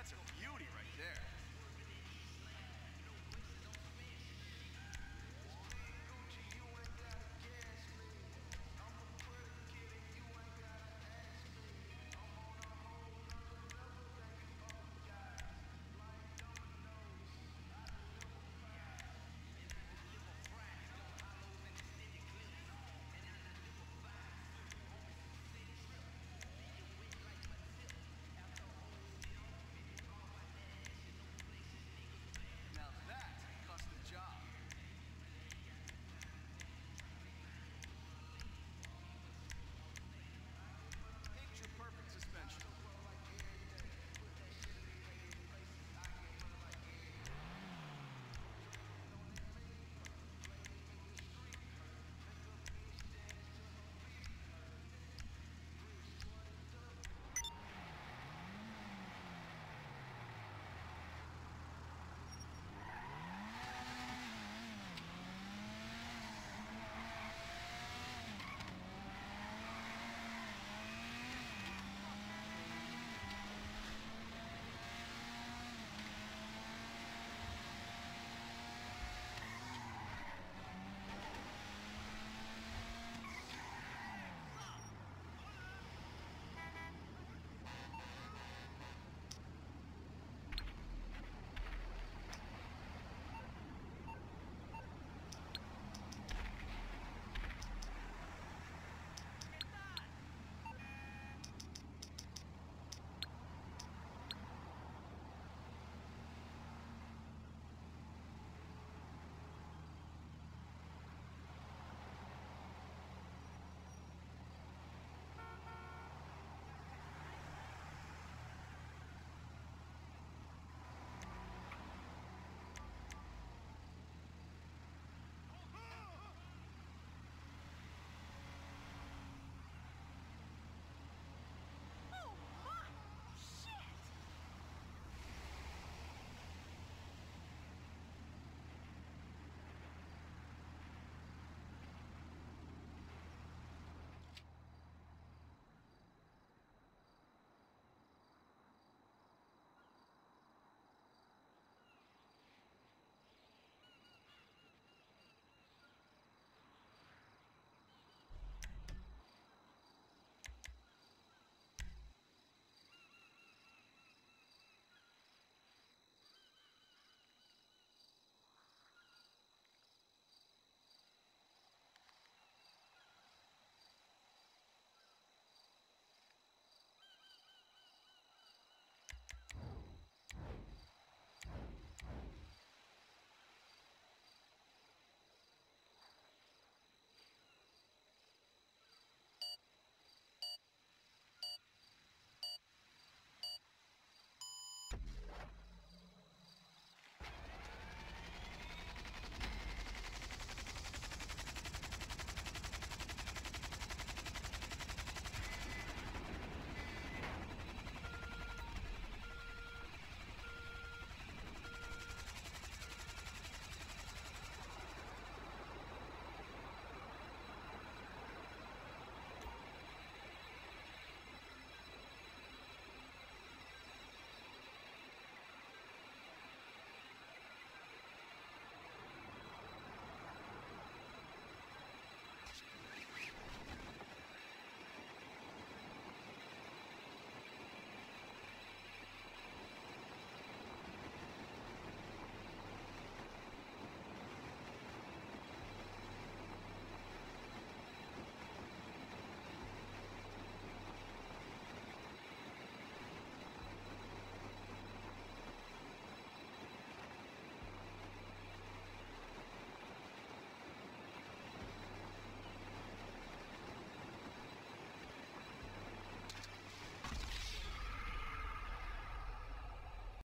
That's a beauty right there.